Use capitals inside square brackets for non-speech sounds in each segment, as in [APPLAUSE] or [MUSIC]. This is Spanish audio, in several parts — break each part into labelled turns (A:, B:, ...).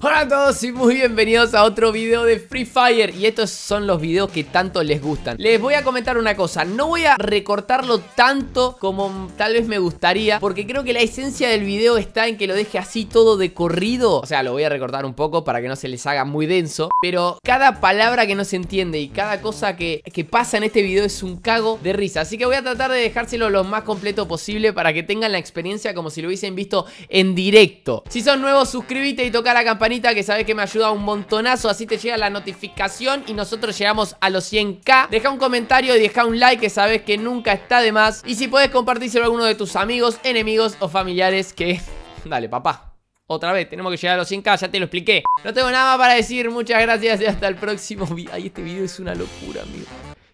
A: Hola a todos y muy bienvenidos a otro video de Free Fire. Y estos son los videos que tanto les gustan. Les voy a comentar una cosa. No voy a recortarlo tanto como tal vez me gustaría Porque creo que la esencia del video está en que lo deje así todo de corrido. O sea, lo voy a recortar un poco para que no se les haga muy denso. Pero cada palabra que no se entiende y cada cosa que, que pasa en este video es un cago de risa. Así que voy a tratar de dejárselo lo más completo posible Para que tengan la experiencia como si lo hubiesen visto en directo. Si son nuevos, suscríbete y toca la campanita que sabes que me ayuda un montonazo Así te llega la notificación y nosotros llegamos a los 100k Deja un comentario y deja un like que sabes que nunca está de más. Y si puedes compartírselo a alguno de tus amigos, enemigos o familiares que... [LAUGHS] Dale papá otra vez, tenemos que llegar a los 100k, ya te lo expliqué. No tengo nada para decir, muchas gracias y hasta el próximo video Ay, este video es una locura, amigo.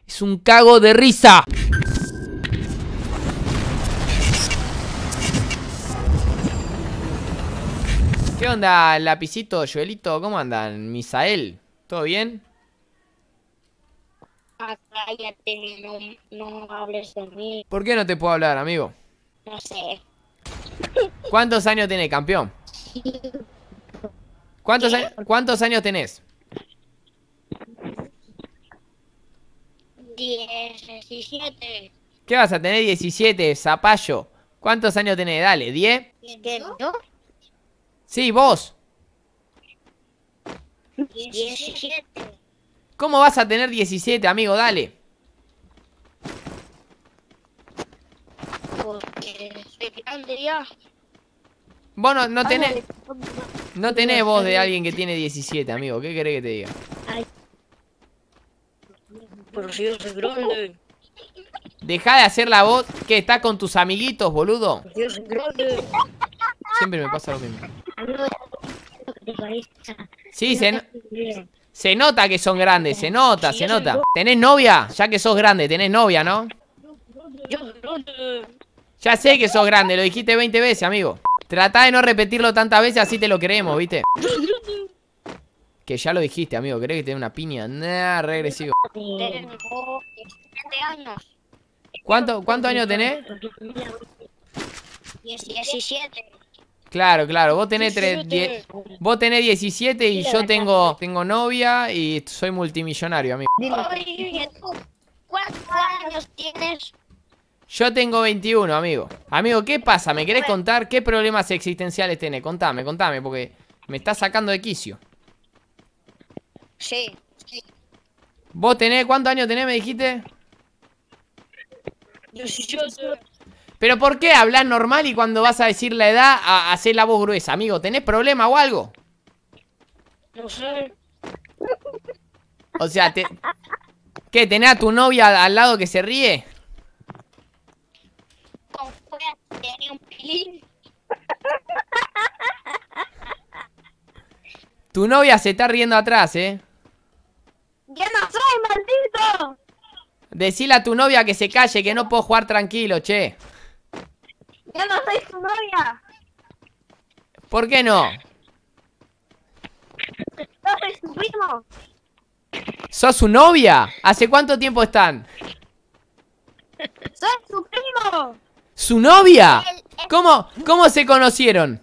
A: Es un cago de risa ¿Qué onda, lapicito, Joelito? ¿Cómo andan? Misael, ¿todo bien?
B: Ah, cállate, no, no hables de mí.
A: ¿Por qué no te puedo hablar, amigo?
B: No sé. [LAUGHS]
A: ¿Cuántos años tenés, campeón? ¿Cuántos, ¿Cuántos años tenés?
B: 17.
A: ¿Qué vas a tener 17, zapallo? ¿Cuántos años tenés? Dale, ¿10?
B: ¿Yo?
A: Sí, vos.
B: 17.
A: ¿Cómo vas a tener 17, amigo? Dale.
B: Porque soy grande ya.
A: Vos no, no tenés... No tenés voz de alguien que tiene 17, amigo. ¿Qué querés que te diga?
B: Ay. Pero si yo soy grande.
A: Deja de hacer la voz que está con tus amiguitos, boludo.
B: Yo soy grande.
A: Siempre me pasa lo mismo. Sí, se, no- se nota que son grandes, se nota, se nota. ¿Tenés novia? Ya que sos grande, tenés novia, ¿no? Ya sé que sos grande, lo dijiste 20 veces, amigo. Trata de no repetirlo tantas veces, así te lo creemos, ¿viste? Que ya lo dijiste, amigo. ¿Querés que te dé una piña? Nah, regresivo.
B: Tengo 17 años.
A: ¿Cuánto, ¿Cuántos años tenés?
B: 17.
A: Claro, claro. Vos tenés, tres- die- vos tenés 17 y yo tengo, tengo novia y soy multimillonario, amigo.
B: Oye, ¿tú cuántos años tienes?
A: Yo tengo 21, amigo. Amigo, ¿qué pasa? ¿Me querés contar qué problemas existenciales tenés? Contame, contame, porque me estás sacando de quicio.
B: Sí.
A: ¿Vos tenés, cuántos años tenés, me dijiste?
B: 17.
A: ¿Pero por qué hablas normal y cuando vas a decir la edad, a, hacer la voz gruesa, amigo? ¿Tenés problema o algo?
B: No sé.
A: O sea, te... ¿Qué? ¿Tenés a tu novia al lado que se ríe?
B: Un.
A: Tu novia se está riendo atrás, ¿eh?
B: ¡Ya no soy maldito!
A: Decile a tu novia que se calle, que no puedo jugar tranquilo, che.
B: ¡Ya no soy su novia!
A: ¿Por qué no?
B: ¡No soy su primo!
A: ¿Sos su novia? ¿Hace cuánto tiempo están?
B: ¡Soy su primo!
A: ¿Su novia? ¿Cómo, cómo se conocieron?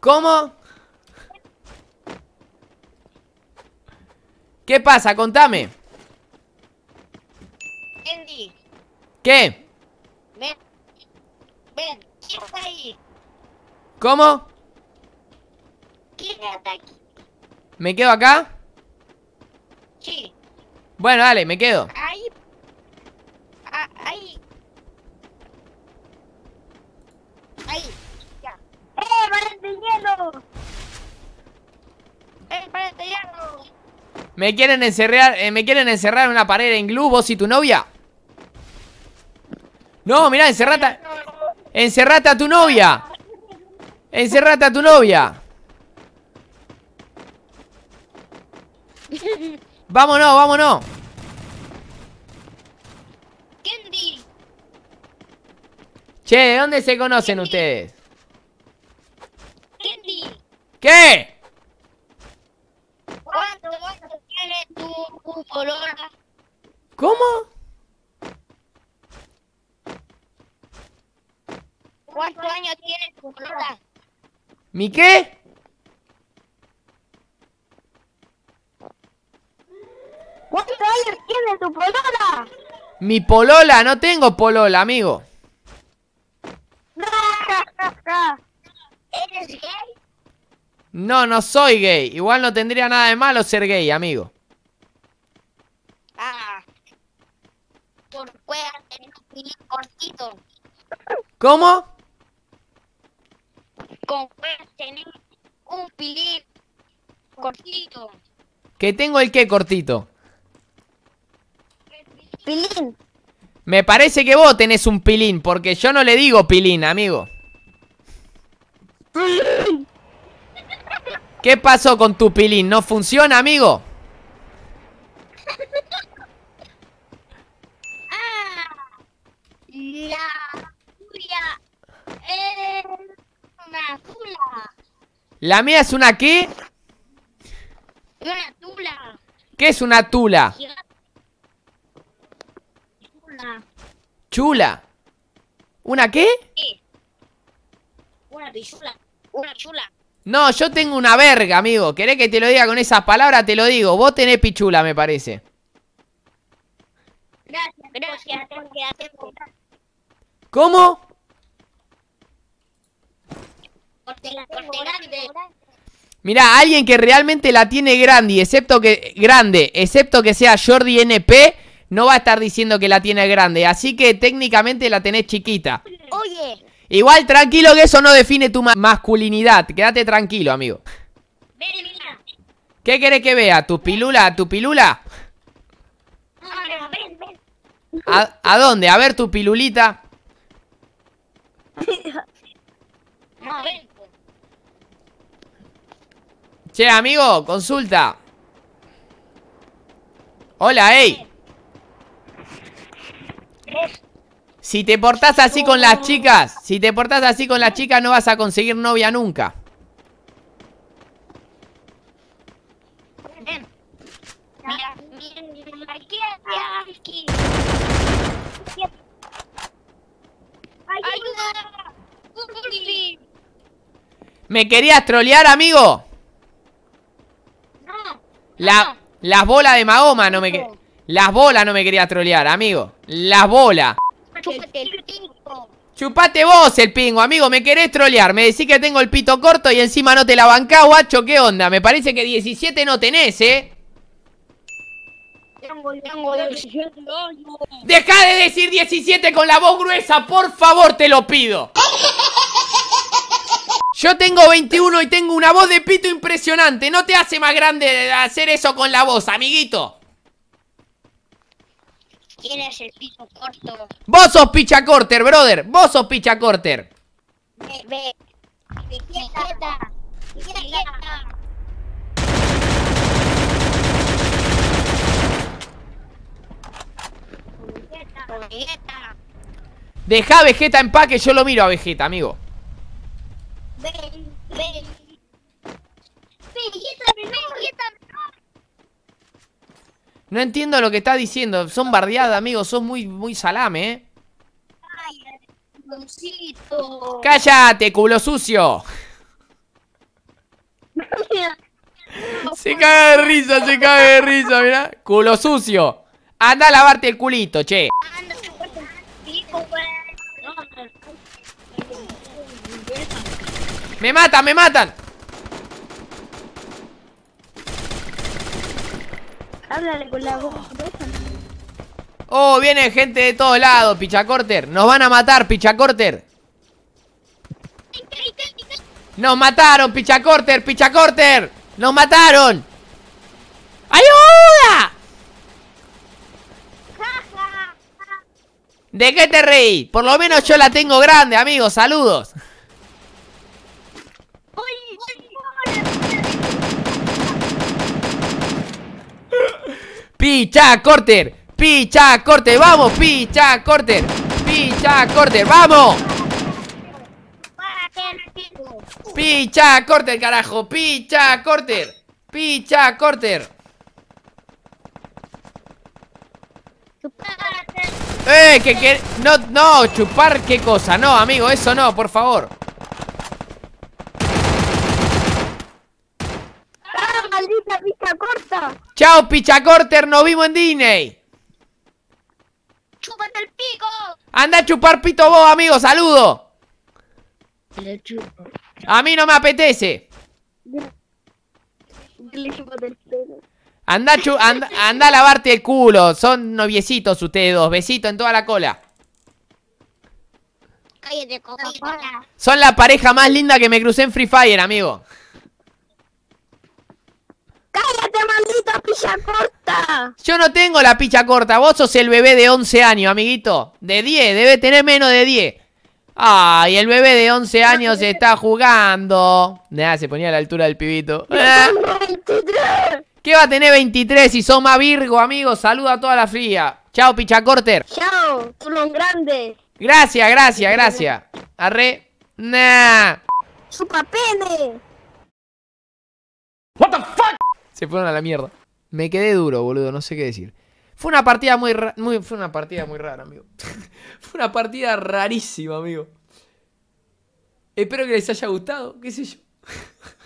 A: ¿Cómo? ¿Qué pasa? Contame.
B: Andy,
A: ¿Qué?
B: ven. Ven, quédate ahí.
A: ¿Cómo?
B: Quédate aquí.
A: ¿Me quedo acá?
B: Sí,
A: Bueno, dale, me quedo.
B: ahí. Ah, ahí. Ahí, ya. ¡Eh, hielo! ¡Eh, hielo!
A: ¿Me quieren encerrar, eh, me quieren encerrar en una pared en glue vos y tu novia? No, mirá, encerrate, a- encerrate a tu novia. Encerrate a tu novia. Vámonos, vámonos. Che, ¿de dónde se conocen ustedes? ¿Qué?
B: ¿cuánto, cuánto tiene polola?
A: ¿Cómo?
B: ¿Cuántos años tiene tu polola?
A: ¿Mi qué?
B: ¿Cuántos años tiene tu polola?
A: Mi polola, no tengo polola, amigo.
B: ¿Eres gay?
A: No, no soy gay. Igual no tendría nada de malo ser gay, amigo.
B: Ah. Por fuera tenés un pilín cortito.
A: ¿Cómo?
B: Con fuera tenés un pilín cortito.
A: Que tengo el qué cortito.
B: Pilín.
A: Me parece que vos tenés un pilín, porque yo no le digo pilín, amigo. ¿Qué pasó con tu pilín? ¿No funciona, amigo?
B: Ah. La tuya es una tula.
A: ¿La mía es una qué?
B: Una tula.
A: ¿Qué es una tula?
B: Tula.
A: ¿Chula? ¿Una qué?
B: Sí. Una pichula. Una chula.
A: No, yo tengo una verga, amigo. ¿Querés que te lo diga con esas palabras? Te lo digo. Vos tenés pichula, me parece.
B: Gracias, gracias. Gracias.
A: ¿Cómo?
B: Grande.
A: Mirá, alguien que realmente la tiene grande, excepto que grande, excepto que sea Jordi NP, no va a estar diciendo que la tiene grande, así que técnicamente la tenés chiquita.
B: Oye,
A: Igual tranquilo que eso no define tu ma- masculinidad, quédate tranquilo, amigo.
B: ven, mira.
A: ¿Qué querés que vea? ¿Tu pilula? ¿Tu pilula?
B: Ahora, ven, ven.
A: ¿A, a dónde? A ver tu pilulita.
B: No, ven.
A: Che, amigo, consulta. Hola, ey. Si te portás así con las chicas, si te portás así con las chicas no vas a conseguir novia nunca. ¿Me querías trolear, amigo? La, las bolas de Mahoma no me Las bolas no me quería trolear, amigo. Las bolas.
B: el.
A: Chupate vos el pingo, amigo. Me querés trolear. Me decís que tengo el pito corto y encima no te la bancás, guacho. ¿Qué onda? Me parece que 17 no tenés, ¿eh?
B: Tengo, tengo 17 años.
A: Deja de decir 17 con la voz gruesa, por favor, te lo pido. [LAUGHS] Yo tengo 21 y tengo una voz de pito impresionante. No te hace más grande hacer eso con la voz, amiguito.
B: ¿Quién es el piso corto?
A: Vos sos picha corter, brother. Vos sos picha corter.
B: Ve, ve. Vegeta. Vegeta. Vegeta. Vegeta.
A: Deja a Vegeta en paz que yo lo miro a Vegeta, amigo.
B: Ven, ven. Vegeta, Vegeta.
A: No entiendo lo que está diciendo. Son bardeadas, amigo. Son muy, muy salame, ¿eh? ¡Cállate, culo sucio! Se caga de risa, se caga de risa, mirá. Culo sucio. Anda a lavarte el culito, che. ¡Me matan, me matan! Oh, viene gente de todos lados, pichacorter. Nos van a matar, pichacorter. Nos mataron, pichacorter, pichacorter. Nos mataron. ¡Ayuda! ¿De qué te reí? Por lo menos yo la tengo grande, amigos. Saludos. Picha corter, picha corter, vamos, picha corter, picha corter, vamos. Picha corter, carajo, picha corter, picha corter. ¡Eh! Que, que no, no, chupar qué cosa, no, amigo, eso no, por favor.
B: ¡Ah, maldita picha corta!
A: Chao, Pichacorter, nos vimos en Disney.
B: ¡Chúpate el pico!
A: Anda a chupar pito vos, amigo, saludo.
B: Le chupo.
A: A mí no me apetece.
B: Le el pelo.
A: Anda, a chu- anda, anda a lavarte el culo. Son noviecitos ustedes dos. Besito en toda la cola.
B: Cállate.
A: Son la pareja más linda que me crucé en Free Fire, amigo.
B: ¡Cállate, maldita picha corta!
A: Yo no tengo la picha corta. Vos sos el bebé de 11 años, amiguito. De 10, debe tener menos de 10. Ay, el bebé de 11 años está jugando. Nada, se ponía a la altura del pibito. Ah,
B: ¡Tengo 23!
A: ¿Qué va a tener 23 si sos más Virgo, amigo? Saluda a toda la fría. Chao, Pichacorter.
B: ¡Chao! ¡Tú los grandes!
A: Gracias, gracias, gracias. Arre. Nah.
B: ¡Chupa pene!
A: Se fueron a la mierda. Me quedé duro, boludo, no sé qué decir. Fue una partida muy, fue una partida muy rara, amigo. [LAUGHS] fue una partida rarísima, amigo. Espero que les haya gustado, qué sé yo. [LAUGHS]